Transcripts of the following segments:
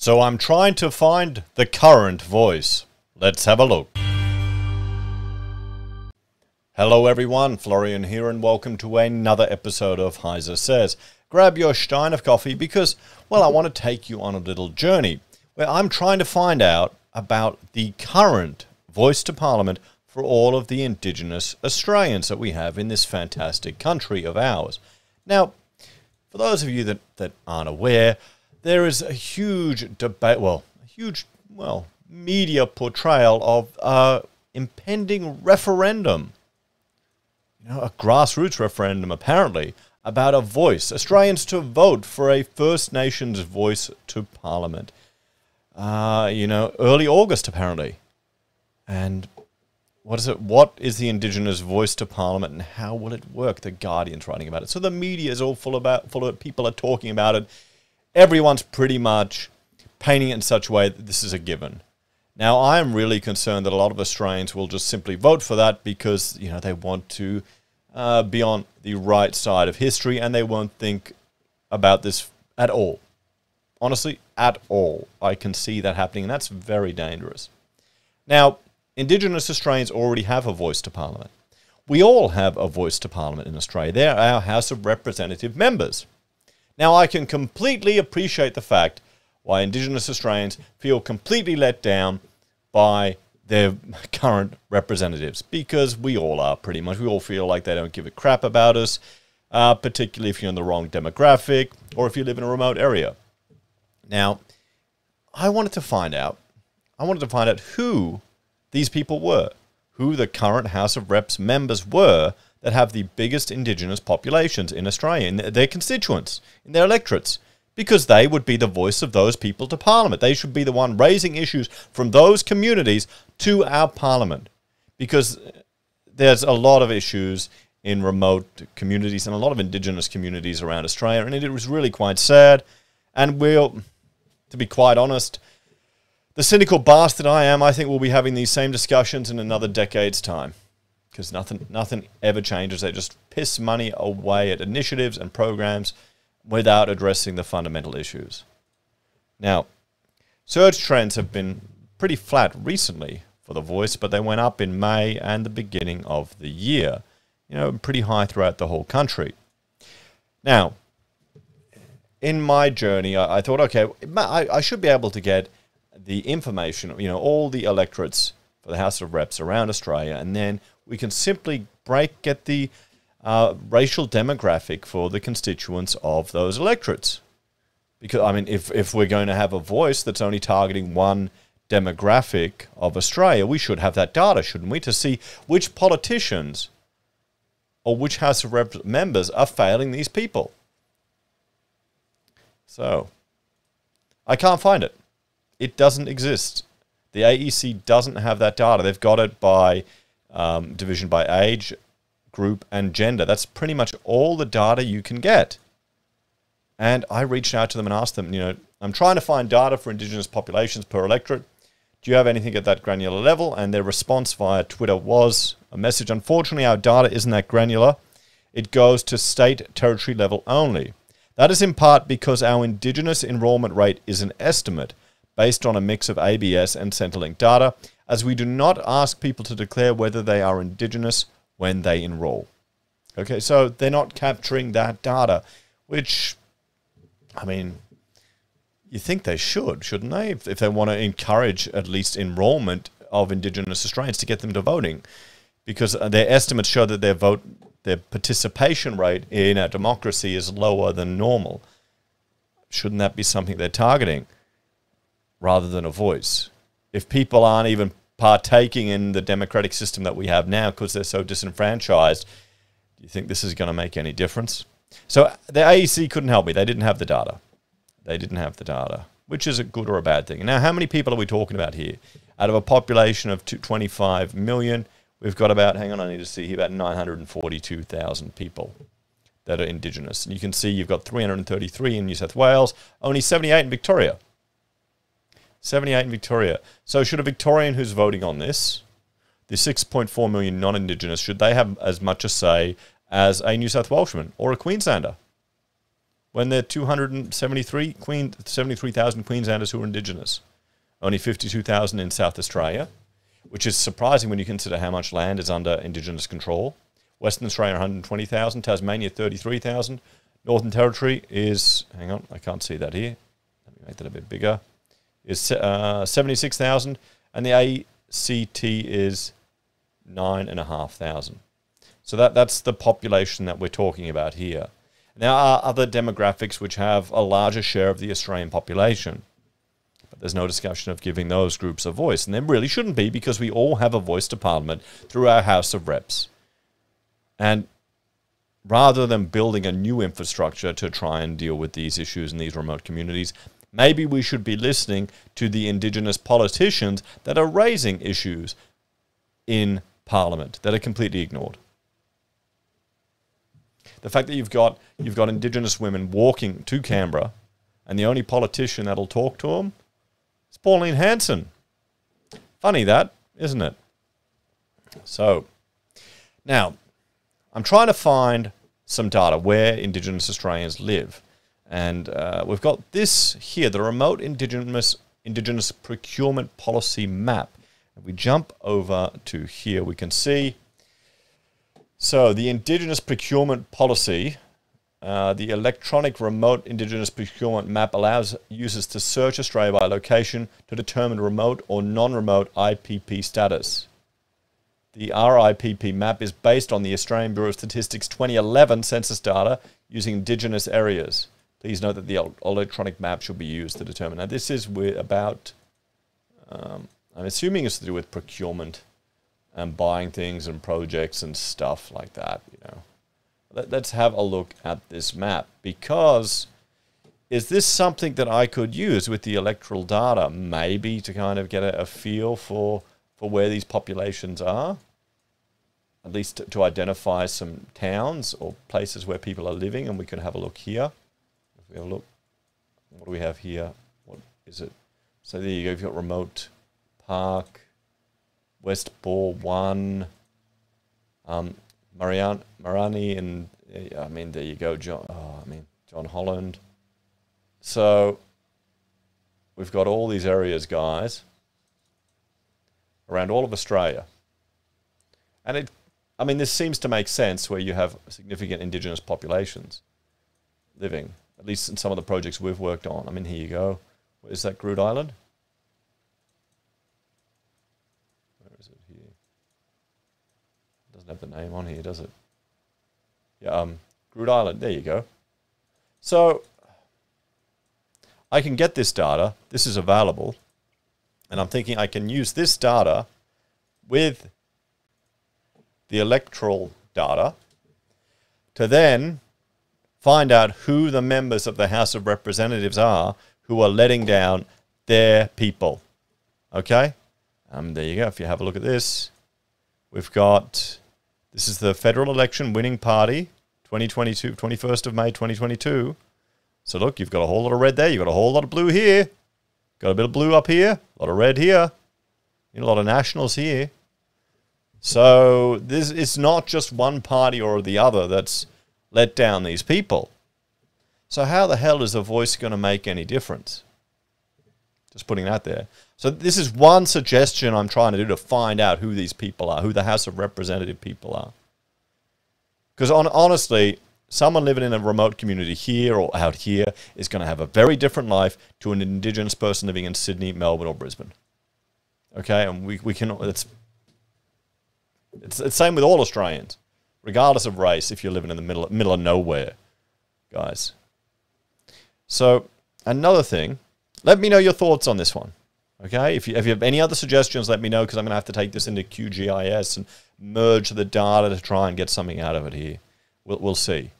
So I'm trying to find the current voice. Let's have a look. Hello everyone, Florian here and welcome to another episode of Heise Says. Grab your stein of coffee because, well, I want to take you on a little journey where I'm trying to find out about the current voice to parliament for all of the indigenous Australians that we have in this fantastic country of ours. Now, for those of you that, that aren't aware, there is a huge debate, well, a huge, well, media portrayal of uh, impending referendum. You know, a grassroots referendum, apparently, about a voice, Australians to vote for a First Nations voice to Parliament. Uh, you know, early August, apparently. And what is it? What is the Indigenous voice to Parliament, and how will it work? The Guardian's writing about it. So the media is all full about, full of it. people are talking about it everyone's pretty much painting it in such a way that this is a given. Now, I am really concerned that a lot of Australians will just simply vote for that because you know they want to uh, be on the right side of history and they won't think about this at all. Honestly, at all. I can see that happening, and that's very dangerous. Now, Indigenous Australians already have a voice to Parliament. We all have a voice to Parliament in Australia. They're our House of Representative members. Now, I can completely appreciate the fact why Indigenous Australians feel completely let down by their current representatives, because we all are pretty much. We all feel like they don't give a crap about us, uh, particularly if you're in the wrong demographic or if you live in a remote area. Now, I wanted to find out, I wanted to find out who these people were, who the current House of Reps members were that have the biggest indigenous populations in Australia, in their constituents, in their electorates, because they would be the voice of those people to Parliament. They should be the one raising issues from those communities to our Parliament, because uh, there's a lot of issues in remote communities and a lot of indigenous communities around Australia, and it was really quite sad. And we'll, to be quite honest, the cynical bastard I am, I think we'll be having these same discussions in another decade's time because nothing nothing ever changes. They just piss money away at initiatives and programs without addressing the fundamental issues. Now, search trends have been pretty flat recently for The Voice, but they went up in May and the beginning of the year. You know, pretty high throughout the whole country. Now, in my journey, I, I thought, okay, I, I should be able to get the information, you know, all the electorates for the House of Reps around Australia, and then we can simply break get the uh, racial demographic for the constituents of those electorates. Because I mean, if if we're going to have a voice that's only targeting one demographic of Australia, we should have that data, shouldn't we, to see which politicians or which House of Rep members are failing these people. So, I can't find it. It doesn't exist. The AEC doesn't have that data. They've got it by um, division by age, group, and gender. That's pretty much all the data you can get. And I reached out to them and asked them, you know, I'm trying to find data for Indigenous populations per electorate. Do you have anything at that granular level? And their response via Twitter was a message Unfortunately, our data isn't that granular. It goes to state territory level only. That is in part because our Indigenous enrolment rate is an estimate based on a mix of ABS and Centrelink data as we do not ask people to declare whether they are Indigenous when they enroll. Okay, so they're not capturing that data, which, I mean, you think they should, shouldn't they? If, if they want to encourage at least enrollment of Indigenous Australians to get them to voting, because uh, their estimates show that their vote, their participation rate in our democracy is lower than normal. Shouldn't that be something they're targeting rather than a voice? if people aren't even partaking in the democratic system that we have now because they're so disenfranchised, do you think this is going to make any difference? So the AEC couldn't help me. They didn't have the data. They didn't have the data, which is a good or a bad thing. Now, how many people are we talking about here? Out of a population of 25 million, we've got about, hang on, I need to see here, about 942,000 people that are Indigenous. And you can see you've got 333 in New South Wales, only 78 in Victoria. 78 in Victoria. So should a Victorian who's voting on this, the 6.4 million non-Indigenous, should they have as much a say as a New South Welshman or a Queenslander? when there are 273 Queen, 73,000 Queenslanders who are Indigenous. Only 52,000 in South Australia, which is surprising when you consider how much land is under Indigenous control. Western Australia, 120,000. Tasmania, 33,000. Northern Territory is, hang on, I can't see that here. Let me make that a bit bigger. Is uh, 76,000. And the ACT is 9,500. So that, that's the population that we're talking about here. There are other demographics which have a larger share of the Australian population. But there's no discussion of giving those groups a voice. And there really shouldn't be because we all have a voice to Parliament through our House of Reps. And rather than building a new infrastructure to try and deal with these issues in these remote communities, maybe we should be listening to the Indigenous politicians that are raising issues in Parliament that are completely ignored. The fact that you've got you've got Indigenous women walking to Canberra, and the only politician that'll talk to them is Pauline Hanson. Funny that, isn't it? So, now I'm trying to find some data where Indigenous Australians live, and uh, we've got this here: the remote Indigenous Indigenous procurement policy map. If we jump over to here, we can see so the Indigenous Procurement Policy, uh, the electronic remote Indigenous procurement map allows users to search Australia by location to determine remote or non-remote IPP status. The RIPP map is based on the Australian Bureau of Statistics 2011 census data using Indigenous areas. Please note that the electronic map should be used to determine. Now this is about, um, I'm assuming it's to do with procurement and buying things and projects and stuff like that. You know, Let, let's have a look at this map because is this something that I could use with the electoral data, maybe to kind of get a, a feel for for where these populations are, at least to, to, identify some towns or places where people are living, and we can have a look here. We have a look, what do we have here? What is it? So there you go. You've got remote park West Ball one, um, Marianne, Marani, and I mean, there you go, John. Oh, I mean, John Holland. So we've got all these areas, guys, around all of Australia, and it. I mean, this seems to make sense where you have significant Indigenous populations living, at least in some of the projects we've worked on. I mean, here you go. Is that Groote Eylandt? doesn't have the name on here, does it? Yeah, um, Groote Eylandt. There you go. So I can get this data. This is available. And I'm thinking I can use this data with the electoral data to then find out who the members of the House of Representatives are who are letting down their people. Okay? Um, there you go. If you have a look at this, we've got this is the federal election winning party, 2022, 21st of May 2022. So look, you've got a whole lot of red there. You've got a whole lot of blue here. Got a bit of blue up here. A lot of red here. You know, a lot of nationals here. So this it's not just one party or the other that's let down these people. So how the hell is the voice going to make any difference? Just putting that there. So this is one suggestion I'm trying to do to find out who these people are, who the House of Representative people are. Because on, honestly, someone living in a remote community here or out here is going to have a very different life to an Indigenous person living in Sydney, Melbourne, or Brisbane. Okay, and we, we can it's it's the same with all Australians, regardless of race. If you're living in the middle middle of nowhere, guys. So another thing, let me know your thoughts on this one. Okay, if you, if you have any other suggestions, let me know because I'm going to have to take this into QGIS and merge the data to try and get something out of it here. We'll, we'll see.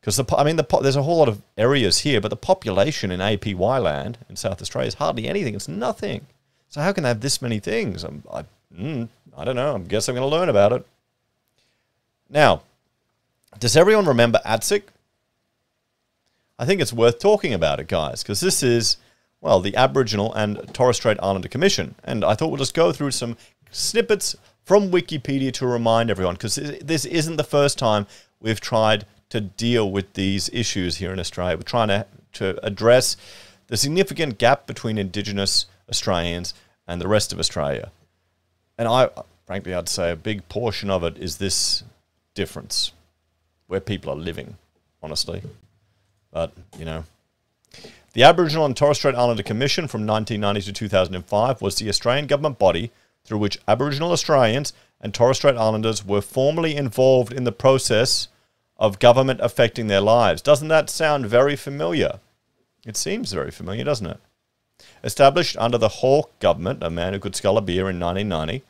Because the I mean, the, there's a whole lot of areas here, but the population in APY land in South Australia is hardly anything. It's nothing. So how can they have this many things? I'm, I, mm, I don't know. I guess I'm going to learn about it. Now, does everyone remember ATSIC? I think it's worth talking about it, guys, because this is well, the Aboriginal and Torres Strait Islander Commission. And I thought we'll just go through some snippets from Wikipedia to remind everyone, because this isn't the first time we've tried to deal with these issues here in Australia. We're trying to, to address the significant gap between Indigenous Australians and the rest of Australia. And I, frankly, I'd say a big portion of it is this difference where people are living, honestly. But, you know. The Aboriginal and Torres Strait Islander Commission from 1990 to 2005 was the Australian government body through which Aboriginal Australians and Torres Strait Islanders were formally involved in the process of government affecting their lives. Doesn't that sound very familiar? It seems very familiar, doesn't it? Established under the Hawke government, a man who could scull a beer in 1990,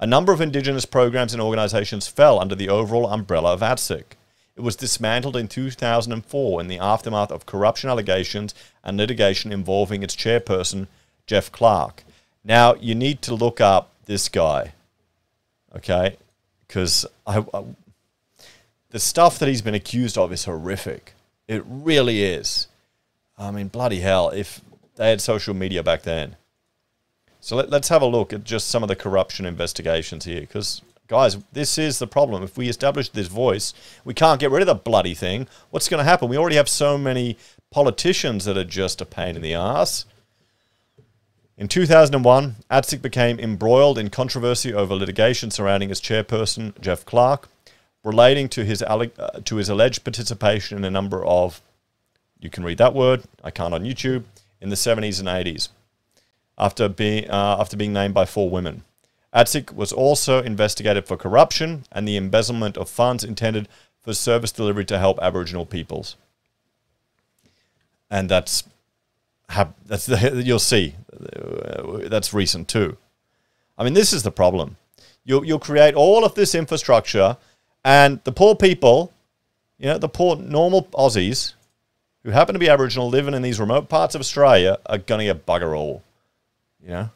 a number of Indigenous programs and organisations fell under the overall umbrella of ATSIC. It was dismantled in 2004 in the aftermath of corruption allegations and litigation involving its chairperson, Geoff Clark. Now, you need to look up this guy, okay? Because I, I, the stuff that he's been accused of is horrific. It really is. I mean, bloody hell, if they had social media back then. So let, us have a look at just some of the corruption investigations here, because guys, this is the problem. If we establish this voice, we can't get rid of the bloody thing. What's going to happen? We already have so many politicians that are just a pain in the ass. In 2001, ATSIC became embroiled in controversy over litigation surrounding its chairperson, Geoff Clark, relating to his, uh, to his alleged participation in a number of, you can read that word, I can't on YouTube, in the 70s and 80s, after being, uh, after being named by four women. ATSIC was also investigated for corruption and the embezzlement of funds intended for service delivery to help Aboriginal peoples. And that's that's the, you'll see that's recent too. I mean, this is the problem. You'll you'll create all of this infrastructure, and the poor people, you know, the poor normal Aussies who happen to be Aboriginal living in these remote parts of Australia are going to get bugger all. You know?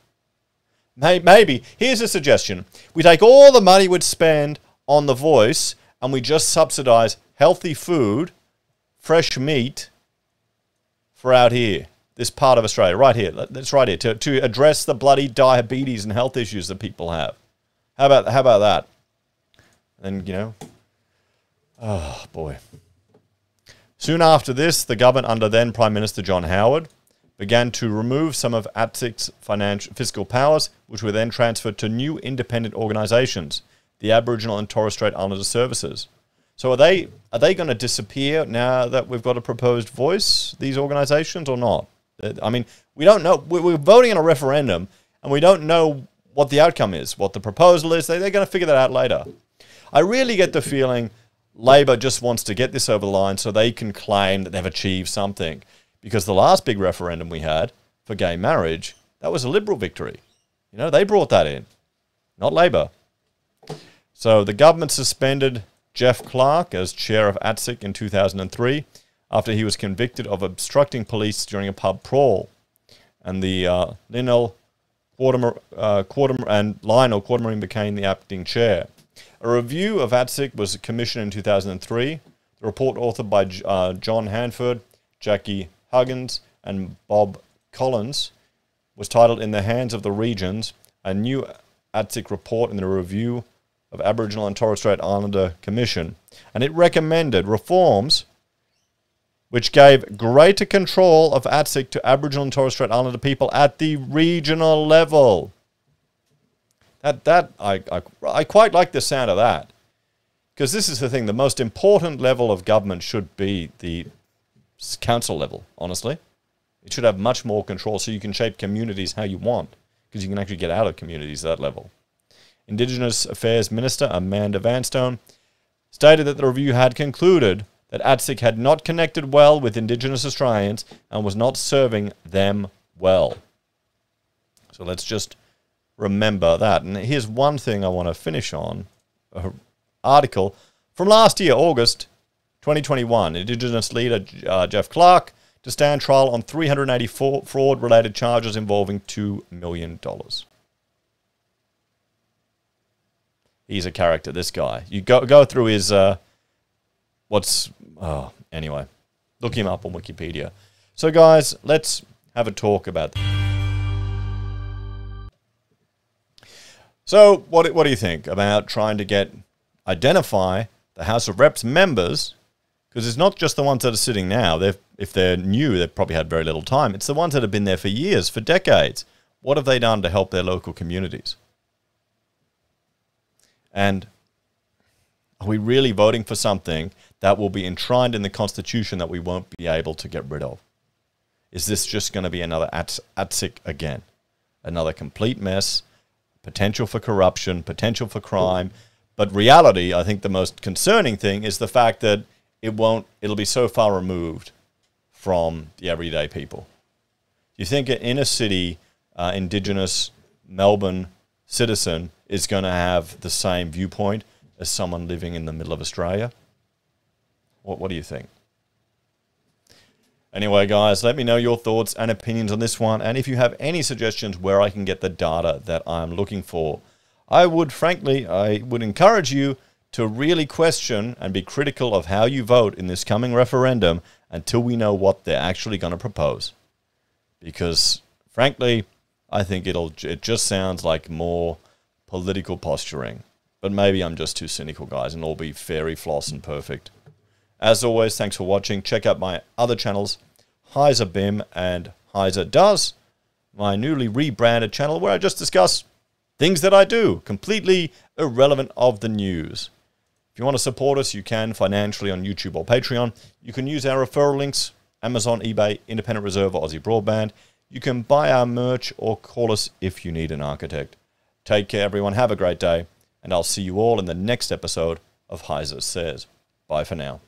Maybe, here's a suggestion. We take all the money we'd spend on The Voice and we just subsidize healthy food, fresh meat for out here, this part of Australia, right here. That's right here, to, to address the bloody diabetes and health issues that people have. How about, how about that? And, you know, oh boy. Soon after this, the government under then Prime Minister John Howard began to remove some of ATSIC's financial, fiscal powers, which were then transferred to new independent organisations, the Aboriginal and Torres Strait Islander Services. So are they are they going to disappear now that we've got a proposed voice? These organisations or not? I mean, we don't know. We're voting in a referendum, and we don't know what the outcome is, what the proposal is. They're going to figure that out later. I really get the feeling Labor just wants to get this over the line so they can claim that they've achieved something. Because the last big referendum we had for gay marriage, that was a Liberal victory. You know, they brought that in, not Labor. So the government suspended Geoff Clark as chair of ATSIC in 2003 after he was convicted of obstructing police during a pub brawl. And the uh, Lionel Quartermer, uh, and Lionel Quartermaine became the acting chair. A review of ATSIC was commissioned in 2003. The report authored by uh, John Hannaford, Jackie Huggins, and Bob Collins, was titled In the Hands of the Regions, a new ATSIC report in the review of Aboriginal and Torres Strait Islander Commission. And it recommended reforms which gave greater control of ATSIC to Aboriginal and Torres Strait Islander people at the regional level. That, that I, I, I quite like the sound of that. Because this is the thing, the most important level of government should be the council level, honestly. It should have much more control so you can shape communities how you want, because you can actually get out of communities at that level. Indigenous Affairs Minister Amanda Vanstone stated that the review had concluded that ATSIC had not connected well with Indigenous Australians and was not serving them well. So let's just remember that. And here's one thing I want to finish on an article from last year, August 2021, Indigenous leader uh, Geoff Clark to stand trial on 384 fraud related charges involving $2 million. He's a character, this guy. You go, go through his, uh, what's, oh, anyway, look him up on Wikipedia. So, guys, let's have a talk about that. So, what, what do you think about trying to get, identify the House of Reps members Because it's not just the ones that are sitting now. They've, if they're new, they've probably had very little time. It's the ones that have been there for years, for decades. What have they done to help their local communities? And are we really voting for something that will be enshrined in the Constitution that we won't be able to get rid of? Is this just going to be another ATSIC again? Another complete mess, potential for corruption, potential for crime. But reality, I think the most concerning thing is the fact that it won't, it'll be so far removed from the everyday people. Do you think an inner city, uh, indigenous Melbourne citizen is going to have the same viewpoint as someone living in the middle of Australia? What, what do you think? Anyway, guys, let me know your thoughts and opinions on this one. And if you have any suggestions where I can get the data that I'm looking for, I would, frankly, I would encourage you to really question and be critical of how you vote in this coming referendum until we know what they're actually going to propose. Because, frankly, I think it'll it just sounds like more political posturing. But maybe I'm just too cynical, guys, and all be fairy floss and perfect. As always, thanks for watching. Check out my other channels, Heise Bim and Heise Does, my newly rebranded channel where I just discuss things that I do, completely irrelevant of the news. If you want to support us, you can financially on YouTube or Patreon. You can use our referral links Amazon, eBay, Independent Reserve, or Aussie Broadband. You can buy our merch or call us if you need an architect. Take care, everyone. Have a great day. And I'll see you all in the next episode of Heise Says. Bye for now.